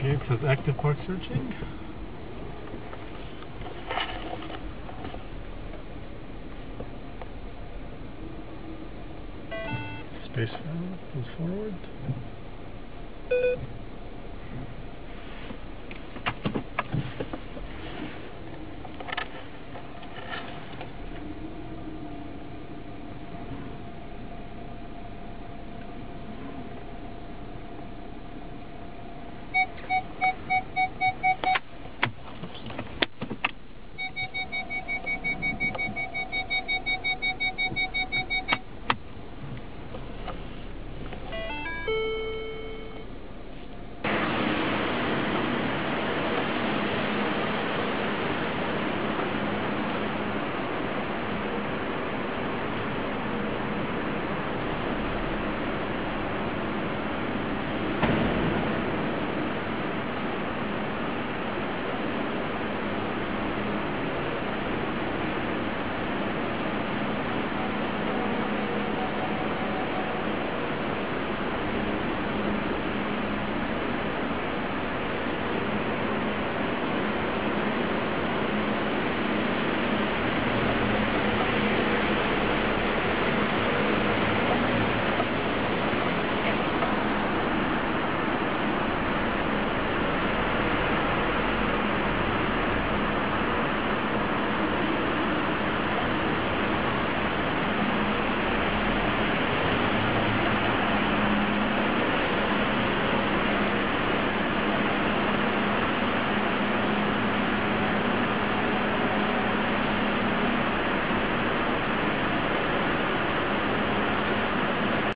Okay, it says active park searching. Space found. goes forward.